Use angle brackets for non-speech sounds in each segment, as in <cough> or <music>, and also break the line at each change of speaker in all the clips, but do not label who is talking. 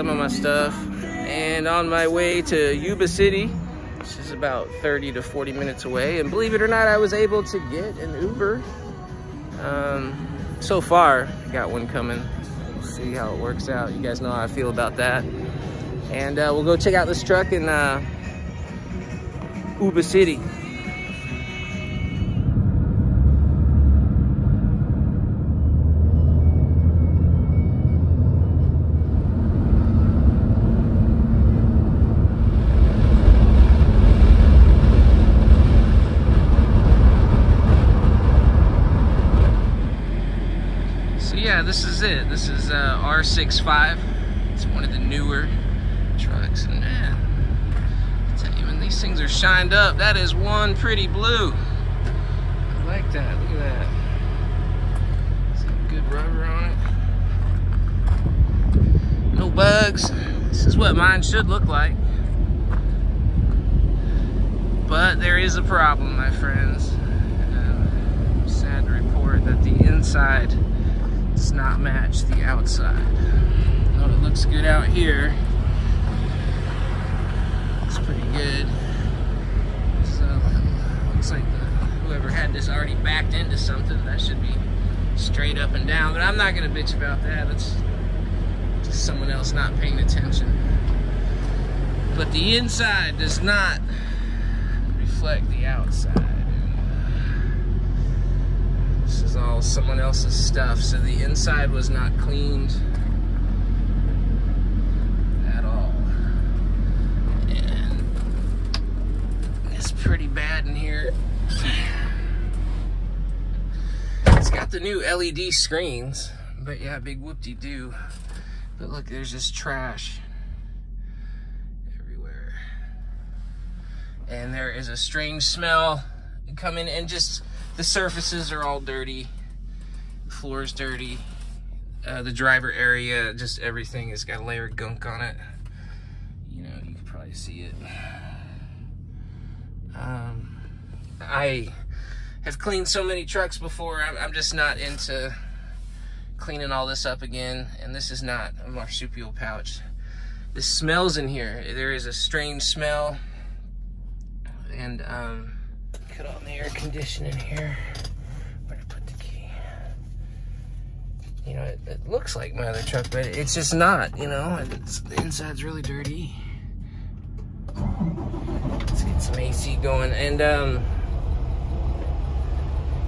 some of my stuff, and on my way to Yuba City, which is about 30 to 40 minutes away. And believe it or not, I was able to get an Uber. Um, so far, got one coming. We'll see how it works out. You guys know how I feel about that. And uh, we'll go check out this truck in uh, Yuba City. This is it. This is uh, R65. It's one of the newer trucks, and man, I tell you, when these things are shined up, that is one pretty blue. I like that. Look at that. Some good rubber on it. No bugs. This is what mine should look like. But there is a problem, my friends. Um, sad to report that the inside does not match the outside. Though it looks good out here, it's pretty good. So, looks like the, whoever had this already backed into something. That should be straight up and down. But I'm not gonna bitch about that. It's just someone else not paying attention. But the inside does not reflect the outside. This is all someone else's stuff, so the inside was not cleaned at all. And it's pretty bad in here. It's got the new LED screens, but yeah, big whoop-de-doo. But look, there's just trash everywhere. And there is a strange smell coming and just the surfaces are all dirty. Floor's dirty. Uh, the driver area, just everything has got a layer of gunk on it. You know, you can probably see it. Um, I have cleaned so many trucks before. I'm, I'm just not into cleaning all this up again. And this is not a marsupial pouch. The smells in here. There is a strange smell. And, um, cut on the air conditioning here. Where to put the key? You know, it, it, looks like my other truck, but it's just not, you know? The inside's really dirty. Let's get some AC going. And, um,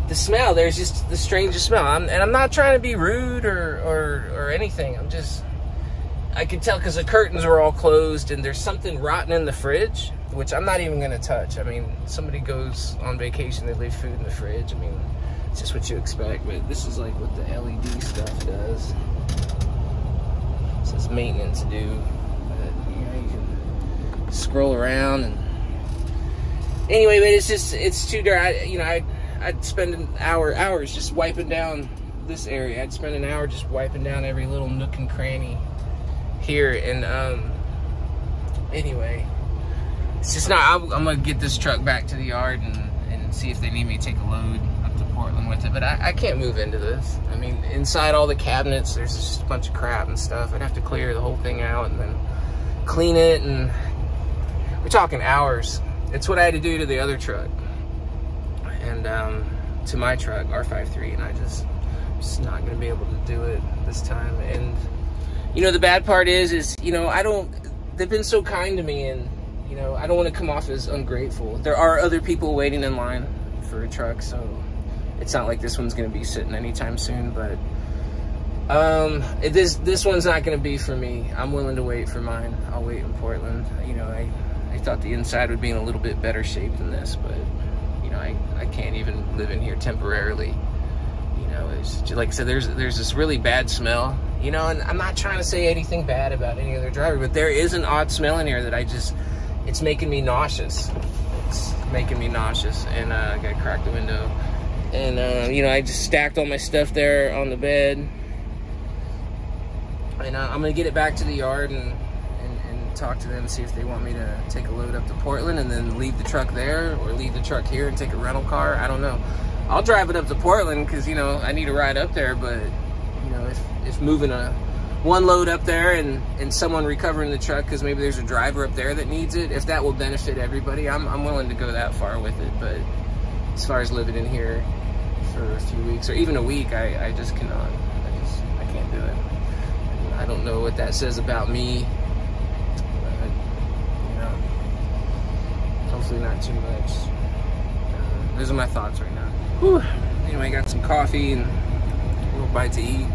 the smell, there's just the strangest smell. I'm, and I'm not trying to be rude or, or, or anything. I'm just, I can tell because the curtains were all closed and there's something rotten in the fridge, which I'm not even going to touch. I mean, somebody goes on vacation, they leave food in the fridge. I mean, it's just what you expect. But this is like what the LED stuff does. So it's maintenance do. But, you know, you can scroll around and anyway, but it's just, it's too dirty. You know, I, I'd spend an hour, hours just wiping down this area. I'd spend an hour just wiping down every little nook and cranny here. And um, anyway, it's just not. I'm, I'm, gonna get this truck back to the yard and, and see if they need me to take a load up to Portland with it. But I, I can't move into this. I mean, inside all the cabinets, there's just a bunch of crap and stuff. I'd have to clear the whole thing out and then clean it. And we're talking hours. It's what I had to do to the other truck and um, to my truck R53, and I just just not gonna be able to do it this time. And you know, the bad part is, is you know, I don't. They've been so kind to me, and you know, I don't want to come off as ungrateful. There are other people waiting in line for a truck, so it's not like this one's gonna be sitting anytime soon. But um, this this one's not gonna be for me. I'm willing to wait for mine. I'll wait in Portland. You know, I I thought the inside would be in a little bit better shape than this, but you know, I, I can't even live in here temporarily. You know, it's like I said, there's there's this really bad smell. You know, and I'm not trying to say anything bad about any other driver, but there is an odd smell in here that I just, it's making me nauseous. It's making me nauseous, and uh, I gotta crack the window. And uh, you know, I just stacked all my stuff there on the bed, and uh, I'm gonna get it back to the yard and talk to them, see if they want me to take a load up to Portland and then leave the truck there or leave the truck here and take a rental car. I don't know. I'll drive it up to Portland because, you know, I need a ride up there. But, you know, if, if moving a one load up there and, and someone recovering the truck because maybe there's a driver up there that needs it, if that will benefit everybody, I'm, I'm willing to go that far with it. But as far as living in here for a few weeks or even a week, I, I just cannot. I just, I can't do it. I don't know what that says about me. But, you know, hopefully not too much. Uh, those are my thoughts right now. Whew. Anyway, got some coffee and a little bite to eat.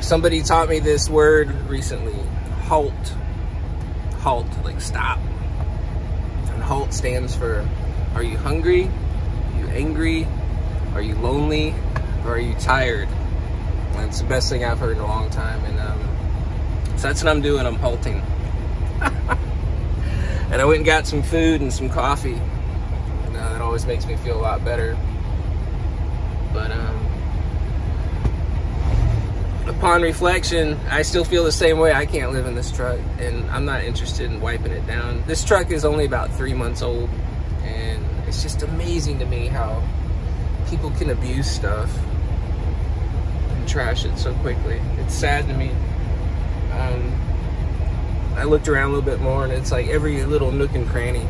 Somebody taught me this word recently, halt. Halt, like stop. And halt stands for, are you hungry? Are you angry? Are you lonely? Or are you tired? And it's the best thing I've heard in a long time. And um, so that's what I'm doing, I'm halting. <laughs> and I went and got some food and some coffee. And uh, that always makes me feel a lot better. But um, upon reflection, I still feel the same way. I can't live in this truck, and I'm not interested in wiping it down. This truck is only about three months old, and it's just amazing to me how people can abuse stuff and trash it so quickly. It's sad to me. Um, I looked around a little bit more, and it's like every little nook and cranny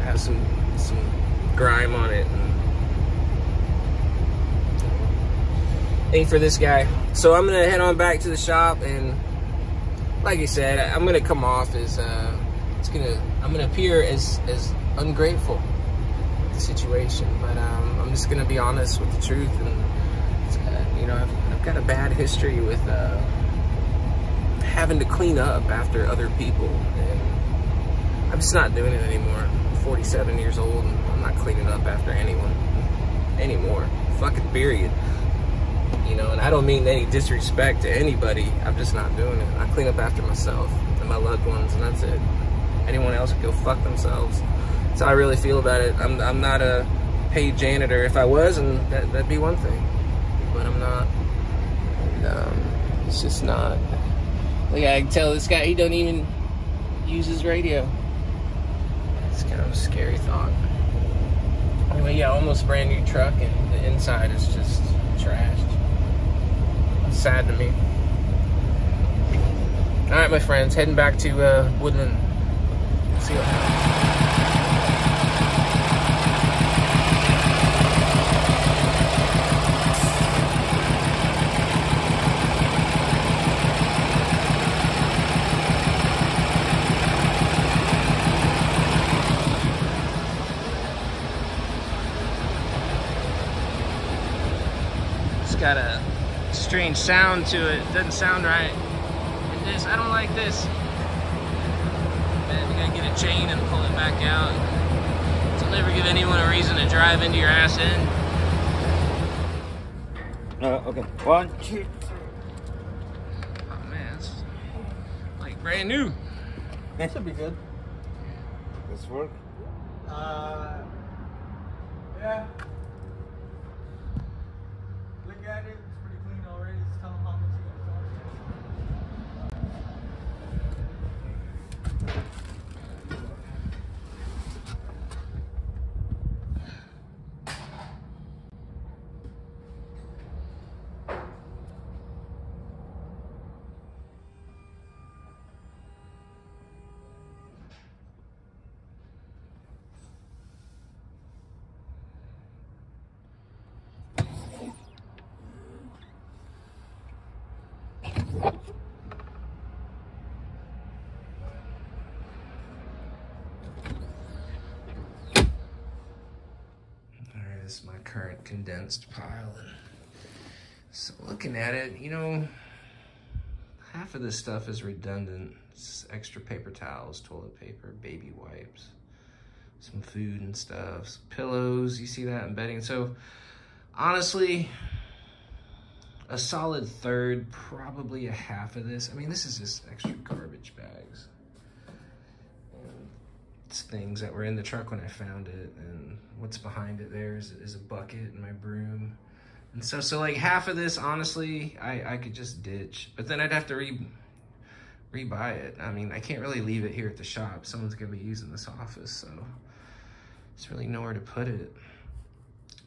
has some some grime on it. And, ain't for this guy. So I'm gonna head on back to the shop and like I said, I'm gonna come off as uh, it's gonna I'm gonna appear as as ungrateful the situation, but um, I'm just gonna be honest with the truth and uh, you know I've, I've, got a bad history with uh, having to clean up after other people and I'm just not doing it anymore. I'm 47 years old and I'm not cleaning up after anyone anymore. Fucking period you know, and I don't mean any disrespect to anybody. I'm just not doing it. I clean up after myself and my loved ones, and that's it. Anyone else go fuck themselves. That's how I really feel about it. I'm, I'm not a paid janitor. If I was, and that, that'd be one thing, but I'm not. And, um, it's just not. Like I can tell this guy, he don't even use his radio. It's kind of a scary thought. Anyway, yeah, almost brand new truck, and the inside is just trashed sad to me. All right, my friends, heading back to uh, Woodland. See what happens. got a strange sound to it. Doesn't sound right. And this, I don't like this. Man, we gotta get a chain and pull it back out. It'll never give anyone a reason to drive into your ass end.
Uh, okay. One, two, three.
Oh man, it's like brand new.
That should be good.
This work?
Uh, yeah. Look at it. It's pretty clean already. Just tell them how much you got to charge.
All right, this is my current condensed pile. And so looking at it, you know, half of this stuff is redundant. It's extra paper towels, toilet paper, baby wipes, some food and stuff, some pillows. You see that and bedding. So honestly, a solid third, probably a half of this. I mean, this is just extra garbage bags. Things that were in the truck when I found it, and what's behind it there is, is a bucket and my broom. And so, so like half of this, honestly, I, I could just ditch, but then I'd have to re, rebuy it. I mean, I can't really leave it here at the shop. Someone's gonna be using this office, so it's really nowhere to put it.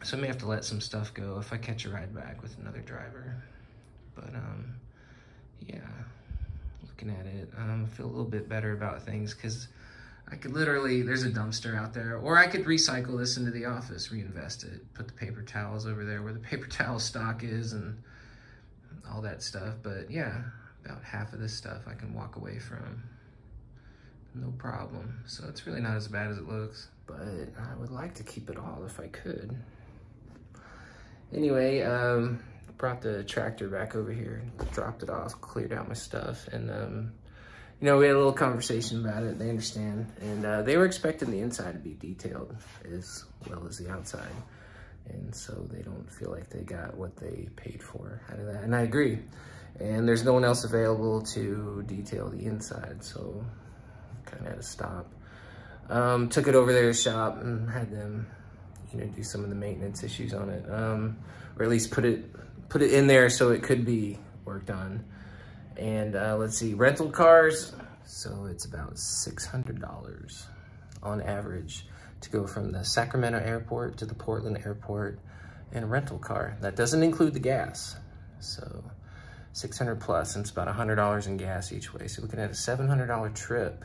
so I may have to let some stuff go if I catch a ride back with another driver. But um, yeah, looking at it, um, I feel a little bit better about things because I could literally, there's a dumpster out there, or I could recycle this into the office, reinvest it, put the paper towels over there where the <laughs> paper towel stock is and all that stuff. But yeah, about half of this stuff I can walk away from. No problem. So it's really not as bad as it looks. But I would like to keep it all if I could. Anyway, um, brought the tractor back over here, dropped it off, cleared out my stuff, and um, you know, we had a little conversation about it. They understand, and uh, they were expecting the inside to be detailed as well as the outside, and so they don't feel like they got what they paid for out of that. And I agree. And there's no one else available to detail the inside, so kind of had to stop. Um, took it over their shop and had them, you know, do some of the maintenance issues on it, um, or at least put it put it in there so it could be worked on. And uh, let's see, rental cars. So it's about $600 on average to go from the Sacramento airport to the Portland airport in a rental car. That doesn't include the gas. So 600 plus, and it's about $100 in gas each way. So we're looking at a $700 trip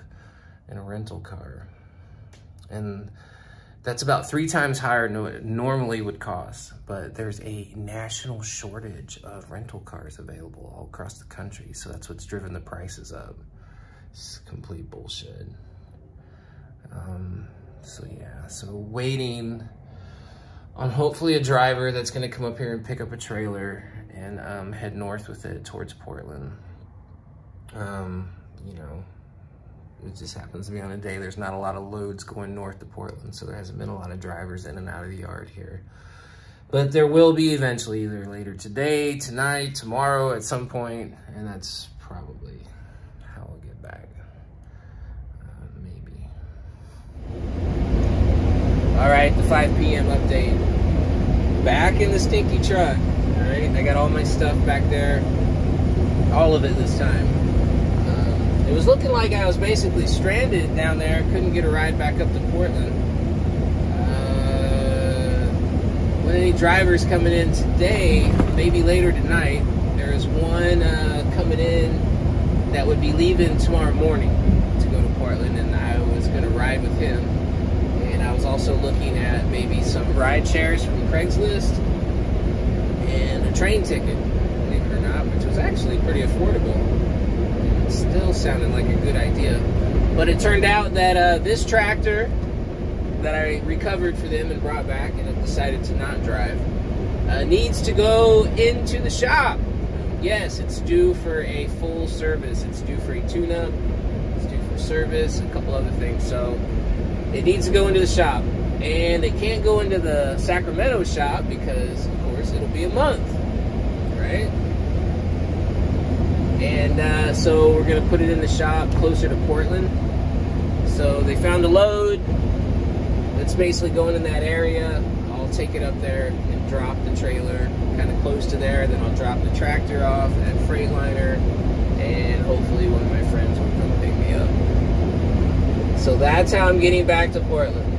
in a rental car. And that's about three times higher than it normally would cost. But there's a national shortage of rental cars available all across the country. So that's what's driven the prices up. It's complete bullshit. Um, so yeah, so waiting on hopefully a driver that's gonna come up here and pick up a trailer and um, head north with it towards Portland. Um, you know, it just happens to be on a day there's not a lot of loads going north to Portland, so there hasn't been a lot of drivers in and out of the yard here. But there will be eventually, either later today, tonight, tomorrow, at some point, and that's probably how I'll get back. Uh, maybe. All right, the 5 p.m. update. Back in the stinky truck. All right, I got all my stuff back there. All of it this time. It was looking like I was basically stranded down there. Couldn't get a ride back up to Portland. Uh, with any drivers coming in today, maybe later tonight, there is one uh, coming in that would be leaving tomorrow morning to go to Portland, and I was going to ride with him. And I was also looking at maybe some ride shares from Craigslist and a train ticket, believe it or not, which was actually pretty affordable. Still sounded like a good idea. But it turned out that uh, this tractor that I recovered for them and brought back and have decided to not drive uh, needs to go into the shop. Yes, it's due for a full service. It's due for a tune-up. It's due for service, a couple other things. So it needs to go into the shop. And it can't go into the Sacramento shop because, of course, it'll be a month, right? And uh, so we're to put it in the shop closer to Portland. So they found a load that's basically going in that area. I'll take it up there and drop the trailer kind of close to there. Then I'll drop the tractor off at Freightliner, and hopefully one of my friends will come pick me up. So that's how I'm getting back to Portland.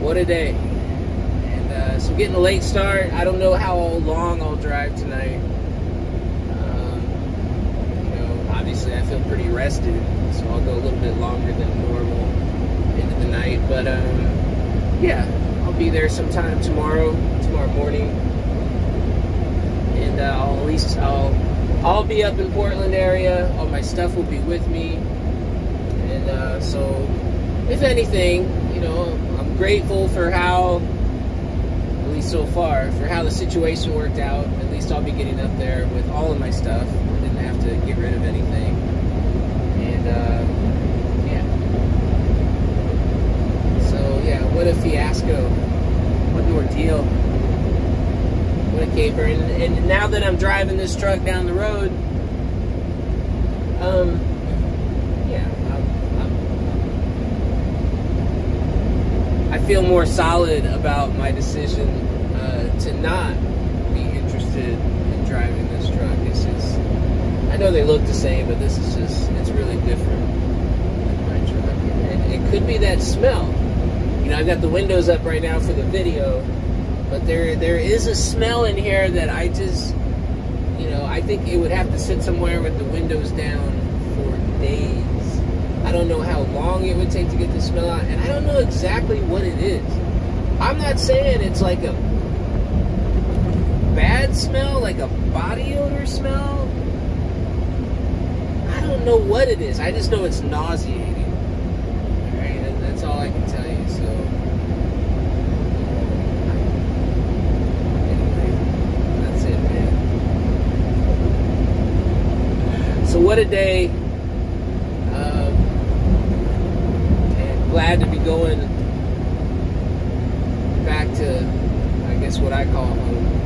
What a day. And uh, so getting a late start. I don't know how long I'll drive tonight. Um, you know, obviously I feel pretty rested, so I'll go a little bit longer than normal into the night. But um, yeah, I'll be there sometime tomorrow, tomorrow morning, and uh, I'll at least I'll I'll be up in Portland area. All my stuff will be with me, and uh, so if anything, you know, I'm grateful for how, at least so far, for how the situation worked out. At least I'll be getting up there with all of my stuff. I didn't have to get rid of anything. Uh, yeah, what a fiasco. What an ordeal. What a caper. And, and now that I'm driving this truck down the road, um, yeah, i feel more solid about my decision uh, to not be interested in driving this truck. It's just, I know they look the same, but this is just, really different my truck. And it could be that smell You know, I've got the windows up right now for the video, but there there is a smell in here that I just, you know, I think it would have to sit somewhere with the windows down for days. I don't know how long it would take to get the smell out, and I don't know exactly what it is. I'm not saying it's like a bad smell, like a body odor smell. Don't know what it is. I just know it's nauseating. Alright, and that's all I can tell you. So anyway, that's it, man. So what a day. Um, and glad to be going back to I guess what I call home.